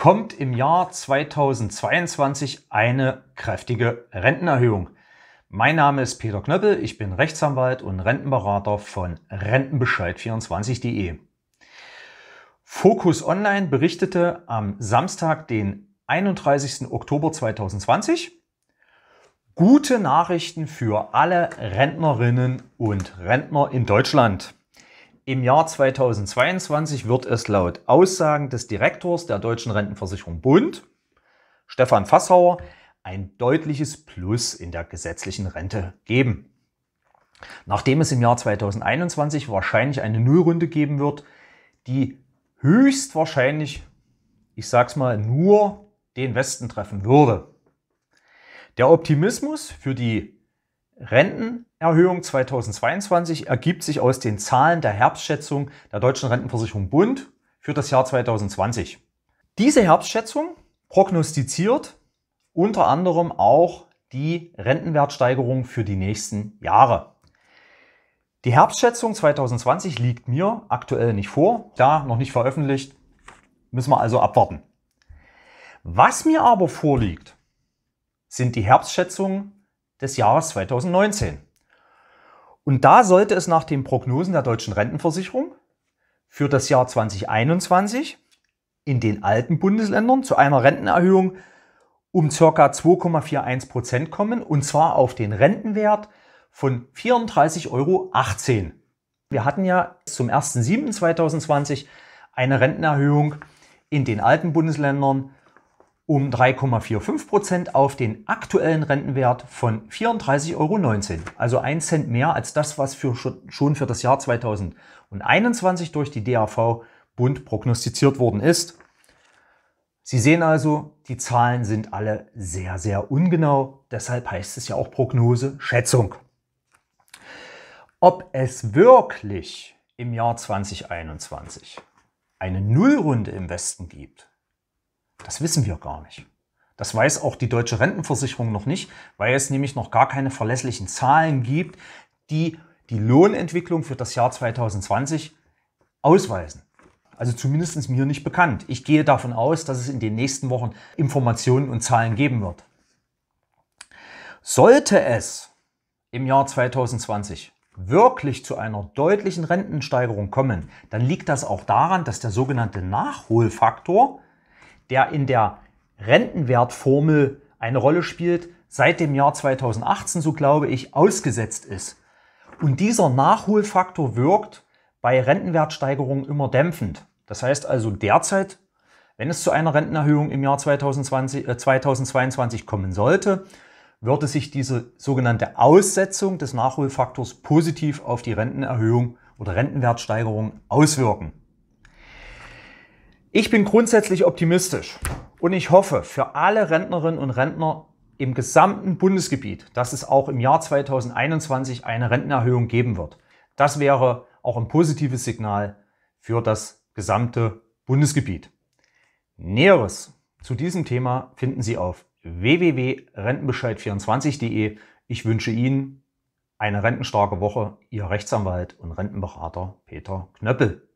kommt im Jahr 2022 eine kräftige Rentenerhöhung. Mein Name ist Peter Knöppel, ich bin Rechtsanwalt und Rentenberater von Rentenbescheid24.de. Focus Online berichtete am Samstag, den 31. Oktober 2020, gute Nachrichten für alle Rentnerinnen und Rentner in Deutschland. Im Jahr 2022 wird es laut Aussagen des Direktors der Deutschen Rentenversicherung Bund, Stefan Fassauer, ein deutliches Plus in der gesetzlichen Rente geben. Nachdem es im Jahr 2021 wahrscheinlich eine Nullrunde geben wird, die höchstwahrscheinlich, ich sag's mal, nur den Westen treffen würde. Der Optimismus für die Rentenerhöhung 2022 ergibt sich aus den Zahlen der Herbstschätzung der Deutschen Rentenversicherung Bund für das Jahr 2020. Diese Herbstschätzung prognostiziert unter anderem auch die Rentenwertsteigerung für die nächsten Jahre. Die Herbstschätzung 2020 liegt mir aktuell nicht vor, da noch nicht veröffentlicht, müssen wir also abwarten. Was mir aber vorliegt, sind die Herbstschätzungen des Jahres 2019. Und da sollte es nach den Prognosen der deutschen Rentenversicherung für das Jahr 2021 in den alten Bundesländern zu einer Rentenerhöhung um ca. 2,41 Prozent kommen und zwar auf den Rentenwert von 34,18 Euro. Wir hatten ja zum 1.7.2020 eine Rentenerhöhung in den alten Bundesländern um 3,45 Prozent auf den aktuellen Rentenwert von 34,19 Euro. Also ein Cent mehr als das, was für, schon für das Jahr 2021 durch die DAV Bund prognostiziert worden ist. Sie sehen also, die Zahlen sind alle sehr, sehr ungenau. Deshalb heißt es ja auch Prognose, Schätzung. Ob es wirklich im Jahr 2021 eine Nullrunde im Westen gibt, das wissen wir gar nicht. Das weiß auch die deutsche Rentenversicherung noch nicht, weil es nämlich noch gar keine verlässlichen Zahlen gibt, die die Lohnentwicklung für das Jahr 2020 ausweisen. Also zumindest mir nicht bekannt. Ich gehe davon aus, dass es in den nächsten Wochen Informationen und Zahlen geben wird. Sollte es im Jahr 2020 wirklich zu einer deutlichen Rentensteigerung kommen, dann liegt das auch daran, dass der sogenannte Nachholfaktor, der in der Rentenwertformel eine Rolle spielt, seit dem Jahr 2018, so glaube ich, ausgesetzt ist. Und dieser Nachholfaktor wirkt bei Rentenwertsteigerungen immer dämpfend. Das heißt also derzeit, wenn es zu einer Rentenerhöhung im Jahr 2020, äh, 2022 kommen sollte, würde sich diese sogenannte Aussetzung des Nachholfaktors positiv auf die Rentenerhöhung oder Rentenwertsteigerung auswirken. Ich bin grundsätzlich optimistisch und ich hoffe für alle Rentnerinnen und Rentner im gesamten Bundesgebiet, dass es auch im Jahr 2021 eine Rentenerhöhung geben wird. Das wäre auch ein positives Signal für das gesamte Bundesgebiet. Näheres zu diesem Thema finden Sie auf www.rentenbescheid24.de. Ich wünsche Ihnen eine rentenstarke Woche. Ihr Rechtsanwalt und Rentenberater Peter Knöppel.